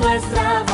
nuestra